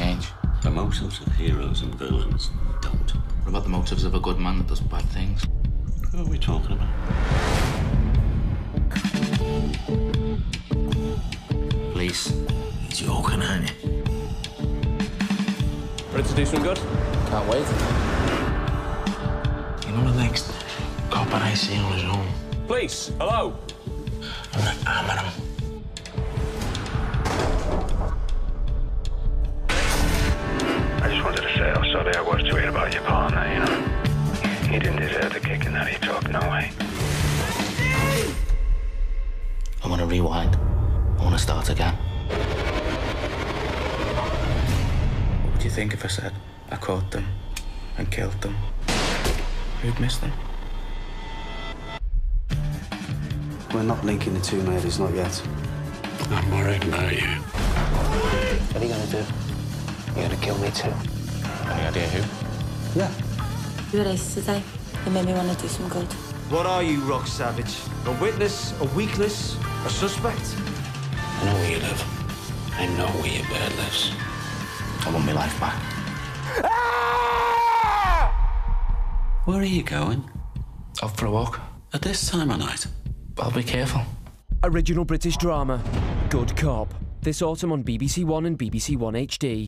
The motives of heroes and villains don't. What about the motives of a good man that does bad things? Who are we talking about? Police. He's joking, aren't you? Ready to do some good? Can't wait. You know the next cop I see on his own? Police, hello. I'm gonna hammer him. To say how sorry I was to hear about your partner, you know. He didn't deserve the kicking that he took, no way. I want to rewind. I want to start again. What would you think if I said I caught them and killed them? Who'd miss them? We're not linking the two murders, not yet. I'm worried about you. What are you gonna do? You're gonna kill me too. Any idea who? Yeah. You were nice today. It made me want to do some good. What are you, Rock Savage? A witness? A weakness? A suspect? I know where you live. I know where your bird lives. I want my life back. Ah! Where are you going? Out for a walk. At this time of night? I'll be careful. Original British drama, Good Cop. This autumn on BBC One and BBC One HD.